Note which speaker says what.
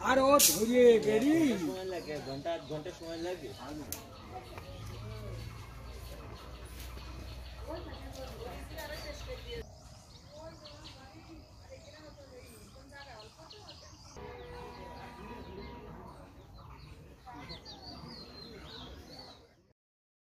Speaker 1: আরো ধরিয়ে গেলি
Speaker 2: লাগে ঘন্টা ঘন্টা সময় লাগে